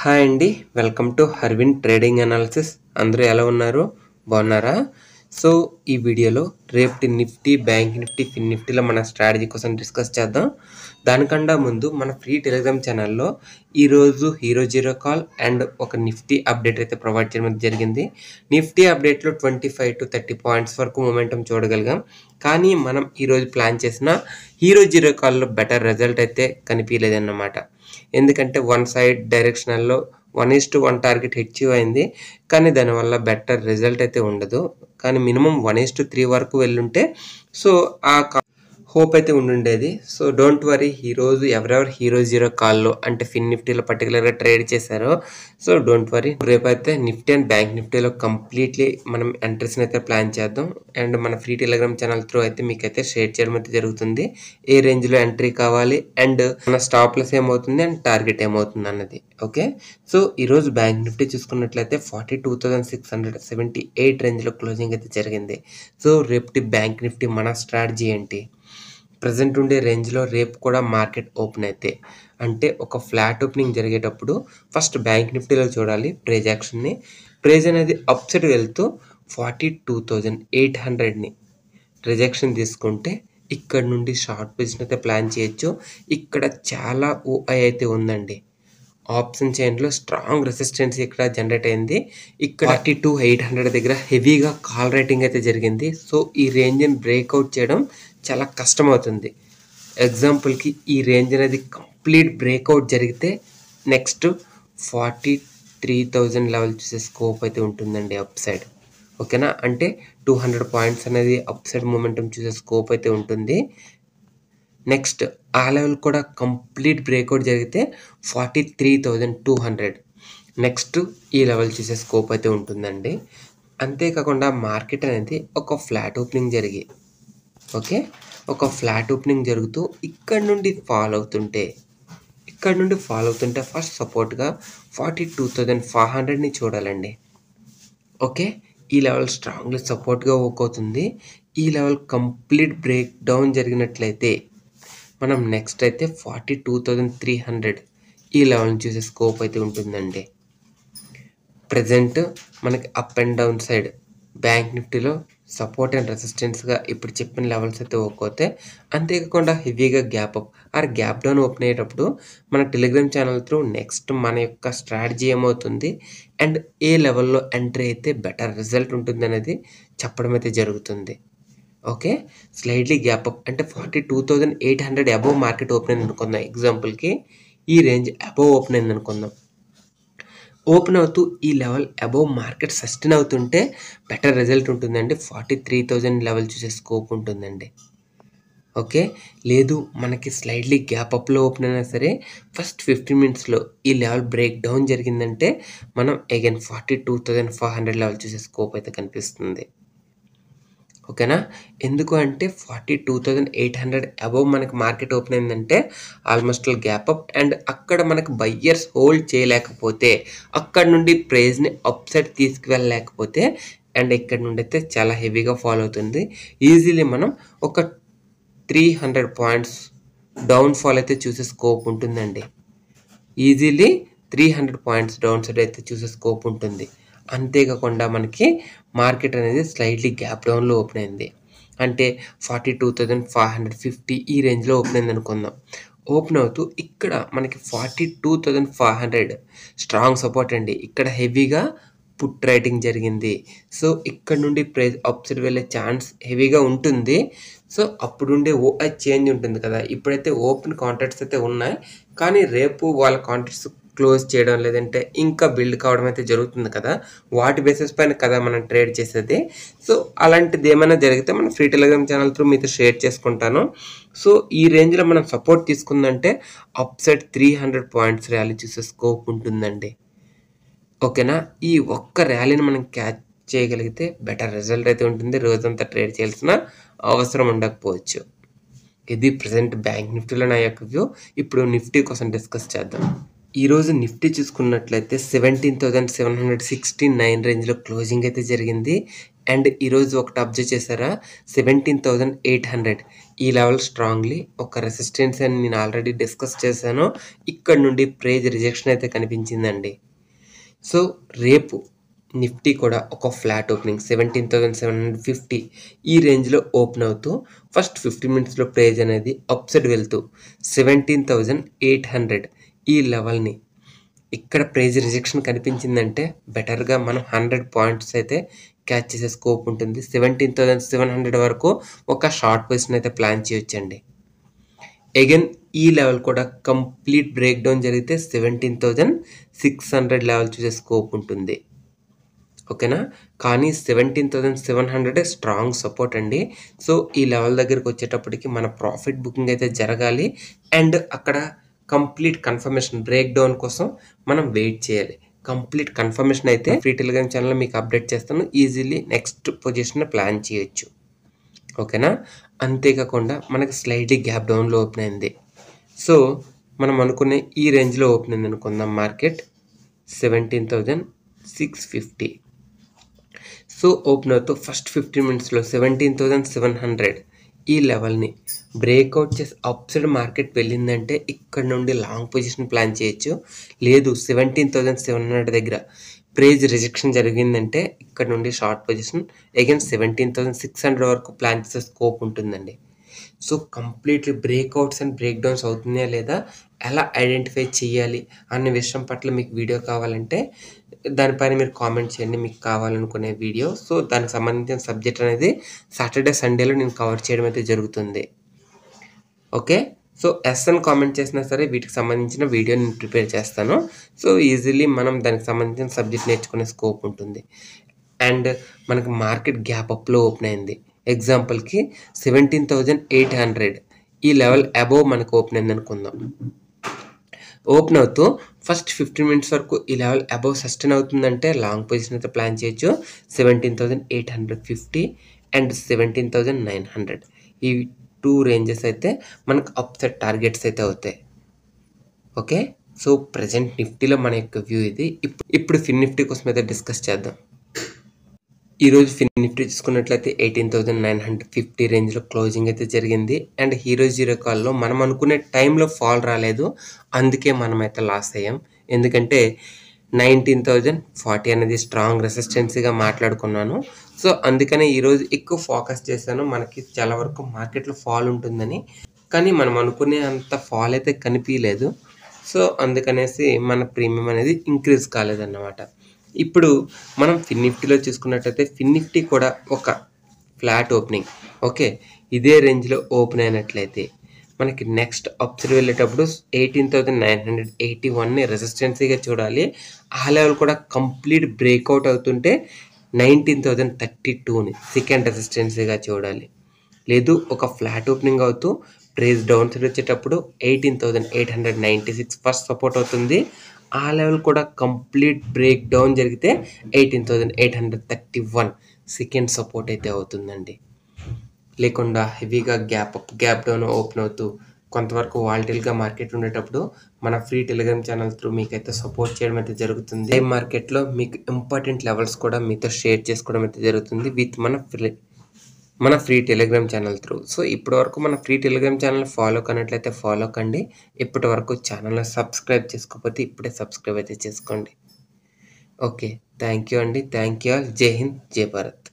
Hi అండి. Welcome to Harvin trading analysis. అందరూ ఎలా ఉన్నారు? బాగున్నారా? సో ఈ వీడియోలో రేపటి నిఫ్టీ బ్యాంక్ నిఫ్టీ ఫిన్ నిఫ్టీలో మన స్ట్రాటజీ కోసం డిస్కస్ చేద్దాం. దానికన్నా ముందు మన ఫ్రీ టెలిగ్రామ్ ఛానల్లో ఈరోజు హీరో జీరో కాల్ అండ్ ఒక నిఫ్టీ అప్డేట్ అయితే ప్రొవైడ్ చేయడం జరిగింది. Nifty అప్డేట్లో twenty five to thirty points వరకు మొమెంటం చూడగలిగాం. కానీ మనం ఈరోజు ప్లాన్ చేసిన హీరో జీరో కాల్లో బెటర్ రిజల్ట్ అయితే కనిపించలేదన్నమాట. ఎందుకంటే one side డైరెక్షనల్లో one is to one target హెచ్యూ అయింది. కానీ దానివల్ల బెటర్ రిజల్ట్ అయితే ఉండదు. కానీ minimum one is to three వరకు వెళ్ళుంటే సో ఆ హోప్ అయితే ఉండుండేది. సో డోంట్ వరీ ఈరోజు ఎవరెవరు హీరో జీరో కాల్లో అంటే ఫిన్ నిఫ్టీలో పర్టికులర్గా ట్రేడ్ చేశారో సో డోంట్ వరీ రేపైతే నిఫ్టీ అండ్ బ్యాంక్ నిఫ్టీలో కంప్లీట్లీ మనం ఎంట్రీస్ని అయితే ప్లాన్ చేద్దాం. అండ్ మన ఫ్రీ టెలిగ్రామ్ ఛానల్ త్రూ అయితే మీకు అయితే షేర్ చేయడం అయితే జరుగుతుంది. ఏ రేంజ్లో ఎంట్రీ కావాలి? అండ్ మన స్టాప్ లెస్ ఏమవుతుంది? అండ్ టార్గెట్ ఏమవుతుంది అన్నది. ఓకే సో ఈరోజు బ్యాంక్ నిఫ్టీ చూసుకున్నట్లయితే forty two thousand six hundred seventy eight రేంజ్లో క్లోజింగ్ అయితే జరిగింది. సో రేపటి బ్యాంక్ నిఫ్టీ మన స్ట్రాటజీ ఏంటి? ప్రజెంట్ ఉండే రేంజ్లో రేపు కూడా మార్కెట్ ఓపెన్ అయితే అంటే ఒక ఫ్లాట్ ఓపెనింగ్ జరిగేటప్పుడు ఫస్ట్ బ్యాంక్ నిఫ్టీలో చూడాలి ప్రైజ్ యాక్షన్ని ప్రైజ్ అనేది అప్ సైడ్ వెళ్తూ ఫార్టీ టూ థౌజండ్ ఎయిట్ హండ్రెడ్ని రిజెక్షన్ తీసుకుంటే ఇక్కడ నుండి షార్ట్ పొజిషన్ అయితే ప్లాన్ చేయొచ్చు. ఇక్కడ చాలా ఓఐ అయితే ఉందండి. ఆప్షన్ చైన్లో స్ట్రాంగ్ రెసిస్టెన్స్ ఇక్కడ జనరేట్ అయింది. ఇక్కడ ఫార్టీ టూ ఎయిట్ హండ్రెడ్ దగ్గర హెవీగా కాల్ రైటింగ్ అయితే జరిగింది. సో ఈ రేంజ్ని బ్రేక్అవుట్ చేయడం చాలా కష్టం అవుతుంది ఎగ్జాంపుల్కి ఈ రేంజ్ అనేది కంప్లీట్ బ్రేక్అవుట్ జరిగితే next forty three thousand level చూసే స్కోప్ అయితే ఉంటుందండి అప్ సైడ్ ఓకేనా? అంటే టూ హండ్రెడ్ పాయింట్స్ అనేది అప్ సైడ్ మూమెంటం చూసే స్కోప్ అయితే ఉంటుంది. నెక్స్ట్ ఆ లెవెల్ కూడా కంప్లీట్ బ్రేక్అవుట్ జరిగితే forty three thousand two hundred next ఈ లెవెల్ చూసే స్కోప్ అయితే ఉంటుందండి. అంతేకాకుండా మార్కెట్ అనేది ఒక ఫ్లాట్ ఓపెనింగ్ జరిగి ఓకే? ఒక ఫ్లాట్ ఓపెనింగ్ జరుగుతూ ఇక్కడ నుండి ఫాల్ అవుతుంటే ఇక్కడ నుండి ఫాల్ అవుతుంటే ఫస్ట్ సపోర్ట్గా ఫార్టీ టూ థౌజండ్ ఫైవ్ హండ్రెడ్ని చూడాలండి. ఓకే? ఈ లెవెల్ స్ట్రాంగ్లీ సపోర్ట్గా వర్క్ అవుతుంది. ఈ లెవెల్ కంప్లీట్ బ్రేక్ డౌన్ జరిగినట్లయితే మనం నెక్స్ట్ అయితే forty two thousand three hundred ఈ లెవెల్ని చూసే స్కోప్ అయితే ఉంటుందండి. ప్రజెంట్ మనకి up and down side bank నిఫ్టీలో సపోర్ట్ అండ్ రెసిస్టెన్స్గా ఇప్పుడు చెప్పిన లెవెల్స్ అయితే ఒక్కోతే అంతేకాకుండా హెవీగా gap up or gap down open అయ్యేటప్పుడు మన టెలిగ్రామ్ ఛానల్ త్రూ నెక్స్ట్ మన యొక్క స్ట్రాటజీ ఏమవుతుంది? అండ్ ఏ లెవెల్లో ఎంట్రీ అయితే బెటర్ రిజల్ట్ ఉంటుంది అనేది చెప్పడం అయితే జరుగుతుంది. ఓకే స్లైడ్లీ గ్యాప్ అప్ అంటే forty two thousand eight hundred above market open అయింది అనుకుందాం. ఎగ్జాంపుల్కి ఈ రేంజ్ అబోవ్ ఓపెన్ అయింది అనుకుందాం. ఓపెన్ అవుతూ ఈ లెవెల్ అబోవ్ మార్కెట్ సస్టైన్ అవుతుంటే బెటర్ రిజల్ట్ ఉంటుందండి. ఫార్టీ త్రీ థౌజండ్ లెవెల్ చూసే స్కోప్ ఉంటుందండి. ఓకే? లేదు మనకి స్లైడ్లీ గ్యాప్ అప్లో ఓపెన్ అయినా సరే ఫస్ట్ ఫిఫ్టీన్ మినిట్స్లో ఈ లెవెల్ బ్రేక్ డౌన్ జరిగిందంటే మనం again forty two thousand five hundred level చూసే స్కోప్ అయితే కనిపిస్తుంది. ఓకేనా? ఎందుకు అంటే forty two thousand eight hundred above మనకి మార్కెట్ ఓపెన్ అయిందంటే ఆల్మోస్ట్ గ్యాప్ అప్. అండ్ అక్కడ మనకి బయ్యర్స్ హోల్డ్ చేయలేకపోతే అక్కడ నుండి ప్రైజ్ని అప్సైడ్ తీసుకువెళ్ళలేకపోతే అండ్ ఇక్కడ నుండి అయితే చాలా హెవీగా ఫాలో అవుతుంది. ఈజీలీ మనం ఒక three hundred points down fall అయితే చూసే స్కోప్ ఉంటుందండి. Easily three hundred points down side అయితే చూసే స్కోప్ ఉంటుంది. అంతేకాకుండా మనకి మార్కెట్ అనేది స్లైట్లీ గ్యాప్ డౌన్లో ఓపెన్ అయింది. అంటే forty two thousand five hundred fifty ఈ రేంజ్లో ఓపెన్ అయింది అనుకుందాం. ఓపెన్ అవుతూ ఇక్కడ మనకి forty two thousand five hundred strong support అండి. ఇక్కడ హెవీగా పుట్ రైటింగ్ జరిగింది. సో ఇక్కడ నుండి ప్రైస్ అప్సైడ్ వెళ్ళే ఛాన్స్ హెవీగా ఉంటుంది. సో అప్పుడుండే ఓ చేంజ్ ఉంటుంది కదా. ఇప్పుడైతే ఓపెన్ కాంట్రాక్ట్స్ అయితే ఉన్నాయి. కానీ రేపు వాళ్ళ కాంట్రాక్ట్స్ క్లోజ్ చేయడం లేదంటే ఇంకా బిల్డ్ కావడం అయితే జరుగుతుంది కదా. వాటి బేసిస్ పైన కదా మనం ట్రేడ్ చేసేది. సో అలాంటిది ఏమైనా జరిగితే మనం ఫ్రీ టెలిగ్రామ్ ఛానల్ త్రూ మీతో షేర్ చేసుకుంటాను. సో ఈ రేంజ్లో మనం support తీసుకుందంటే upside three hundred points rally చూసే స్కోప్ ఉంటుందండి. ఓకేనా? ఈ ఒక్క ర్యాలీని మనం క్యాచ్ చేయగలిగితే బెటర్ రిజల్ట్ అయితే ఉంటుంది. రోజంతా ట్రేడ్ చేయాల్సిన అవసరం ఉండకపోవచ్చు. ఇది ప్రజెంట్ బ్యాంక్ నిఫ్టీలో నా యొక్క వ్యూ. ఇప్పుడు నిఫ్టీ కోసం డిస్కస్ చేద్దాం. ఈరోజు నిఫ్టీ చూసుకున్నట్లయితే seventeen thousand seven hundred sixty nine రేంజ్లో క్లోజింగ్ అయితే జరిగింది. అండ్ ఈరోజు ఒకటి అబ్జర్వ్ చేశారా? సెవెంటీన్ థౌజండ్ ఎయిట్ హండ్రెడ్ ఈ లెవెల్ స్ట్రాంగ్లీ ఒక రెసిస్టెన్స్ అని నేను ఆల్రెడీ డిస్కస్ చేశాను. ఇక్కడ నుండి ప్రైజ్ రిజెక్షన్ అయితే కనిపించిందండి. సో రేపు నిఫ్టీ కూడా ఒక flat opening seventeen thousand seven hundred fifty ఈ రేంజ్లో ఓపెన్ అవుతూ ఫస్ట్ ఫిఫ్టీ మినిట్స్లో ప్రైజ్ అనేది అప్సైడ్ వెళ్తూ సెవెంటీన్ థౌజండ్ ఎయిట్ హండ్రెడ్ ఈ లెవెల్ని ఇక్కడ ప్రైజ్ రిజెక్షన్ కనిపించిందంటే బెటర్గా మనం హండ్రెడ్ పాయింట్స్ అయితే క్యాచ్ చేసే స్కోప్ ఉంటుంది. సెవెంటీన్ థౌసండ్ సెవెన్ హండ్రెడ్ వరకు ఒక షార్ట్ పొజిషన్ అయితే ప్లాన్ చేయొచ్చండి. అగైన్ ఈ లెవెల్ కూడా కంప్లీట్ బ్రేక్ డౌన్ జరిగితే seventeen thousand six hundred level చూసే స్కోప్ ఉంటుంది. ఓకేనా? కానీ seventeen thousand seven hundred strong support అండి. సో ఈ లెవెల్ దగ్గరికి వచ్చేటప్పటికి మన ప్రాఫిట్ బుకింగ్ అయితే జరగాలి. అండ్ అక్కడ కంప్లీట్ కన్ఫర్మేషన్ బ్రేక్ డౌన్ కోసం మనం వెయిట్ చేయాలి. కంప్లీట్ కన్ఫర్మేషన్ అయితే ఫ్రీ టెలిగ్రామ్ ఛానల్లో మీకు అప్డేట్ చేస్తాను. ఈజీలీ నెక్స్ట్ పొజిషన్ ప్లాన్ చేయొచ్చు. ఓకేనా? అంతేకాకుండా మనకి స్లైడ్లీ గ్యాప్ డౌన్లో ఓపెన్ అయింది. సో మనం అనుకునే ఈ రేంజ్లో ఓపెన్ అయింది అనుకుందాం market. Seventeen thousand six fifty. So open అవుతూ ఫస్ట్ ఫిఫ్టీన్ మినిట్స్లో సెవెంటీన్ థౌజండ్ సెవెన్ హండ్రెడ్. ఈ లెవెల్ని బ్రేక్అవుట్ చేసి అప్సైడ్ మార్కెట్ వెళ్ళిందంటే ఇక్కడ నుండి లాంగ్ పొజిషన్ ప్లాన్ చేయొచ్చు. లేదు సెవెంటీన్ థౌజండ్ సెవెన్ హండ్రెడ్ దగ్గర ప్రైజ్ రిజెక్షన్ జరిగిందంటే ఇక్కడ నుండి short position again seventeen thousand six hundred వరకు ప్లాన్ చేసే స్కోప్ ఉంటుందండి. So completely breakouts and break downs అవుతున్నాయా లేదా? ఎలా ఐడెంటిఫై చేయాలి అనే విషయం పట్ల మీకు వీడియో కావాలంటే దానిపైన మీరు కామెంట్ చేయండి మీకు కావాలనుకునే వీడియో సో దానికి సంబంధించిన సబ్జెక్ట్ అనేది సాటర్డే సండేలో నేను కవర్ చేయడం అయితే జరుగుతుంది. ఓకే? సో ఎస్ అని కామెంట్ చేసినా సరే వీటికి సంబంధించిన వీడియో నేను ప్రిపేర్ చేస్తాను. సో ఈజీలీ మనం దానికి సంబంధించిన సబ్జెక్ట్ నేర్చుకునే స్కోప్ ఉంటుంది. అండ్ మనకి మార్కెట్ గ్యాప్ అప్లో ఓపెన్ అయింది. ఎగ్జాంపుల్కి సెవెంటీన్ థౌజండ్ ఎయిట్ హండ్రెడ్ ఈ లెవెల్ అబోవ్ మనకు ఓపెన్ అయింది అనుకుందాం. ఓపెన్ అవుతూ ఫస్ట్ ఫిఫ్టీన్ మినిట్స్ వరకు ఈ లెవెల్ అబోవ్ సస్టైన్ అవుతుందంటే లాంగ్ పొజిషన్ అయితే ప్లాన్ చేయొచ్చు. Seventeen thousand eight hundred fifty and seventeen thousand nine hundred ఈ టూ రేంజెస్ అయితే మనకు అప్సెట్ టార్గెట్స్ అయితే అవుతాయి. ఓకే? సో ప్రజెంట్ నిఫ్టీలో మన యొక్క వ్యూ ఇది. ఇప్పుడు ఫిన్ నిఫ్టీ కోసం అయితే డిస్కస్ చేద్దాం. ఈరోజు ఫిన్ నిఫ్టీ చూసుకున్నట్లయితే eighteen thousand nine hundred fifty రేంజ్లో క్లోజింగ్ అయితే జరిగింది. అండ్ హీరో జీరో కాల్లో మనం అనుకునే టైంలో ఫాల్ రాలేదు. అందుకే మనం అయితే లాస్ అయ్యాం. ఎందుకంటే నైన్టీన్ థౌజండ్ ఫార్టీ అనేది స్ట్రాంగ్ రెసిస్టెన్సీగా మాట్లాడుకున్నాను. సో అందుకనే ఈరోజు ఎక్కువ ఫోకస్ చేశాను. మనకి చాలా వరకు మార్కెట్లో ఫాల్ ఉంటుందని. కానీ మనం అనుకునే అంత ఫాల్ అయితే కనిపించలేదు సో అందుకనేసి మన ప్రీమియం అనేది ఇంక్రీజ్ కాలేదన్నమాట. ఇప్పుడు మనం ఫిన్నిఫ్టీలో చూసుకున్నట్టయితే ఫిన్నిఫ్టీ కూడా ఒక ఫ్లాట్ ఓపెనింగ్ ఓకే ఇదే రేంజ్లో ఓపెన్ అయినట్లయితే మనకి నెక్స్ట్ అప్సర్ వెళ్ళేటప్పుడు eighteen thousand nine hundred eighty వన్ని రెసిస్టెన్సీగా చూడాలి. ఆ లెవెల్ కూడా కంప్లీట్ బ్రేక్అవుట్ అవుతుంటే నైన్టీన్ థౌసండ్ థర్టీ టూని సెకండ్ రెసిస్టెన్సీగా చూడాలి. లేదు ఒక ఫ్లాట్ ఓపెనింగ్ అవుతూ ప్రైస్ డౌన్ సైడ్ వచ్చేటప్పుడు eighteen thousand eight hundred ninety six first support అవుతుంది. ఆ లెవెల్ కూడా కంప్లీట్ బ్రేక్ డౌన్ జరిగితే eighteen thousand eight hundred thirty one second support అయితే అవుతుందండి. లేకుండా హెవీగా gap up gap down open అవుతూ కొంతవరకు వాల్టిల్గా మార్కెట్ ఉండేటప్పుడు మన ఫ్రీ టెలిగ్రామ్ ఛానల్ త్రూ మీకైతే సపోర్ట్ చేయడం అయితే జరుగుతుంది. ఈ మార్కెట్లో మీకు ఇంపార్టెంట్ లెవెల్స్ కూడా మీతో షేర్ చేసుకోవడం అయితే జరుగుతుంది విత్ మన ఫ్రీ మన free Telegram channel through. So ఇప్పటి వరకు మన ఫ్రీ టెలిగ్రామ్ ఛానల్ ఫాలో కానట్లయితే ఫాలో కండి. ఇప్పటి వరకు ఛానల్ని సబ్స్క్రైబ్ చేసుకోకపోతే ఇప్పుడే సబ్స్క్రైబ్ అయితే చేసుకోండి. ఓకే థ్యాంక్ యూ అండి. Thank you all. జై హింద్ జై భారత్.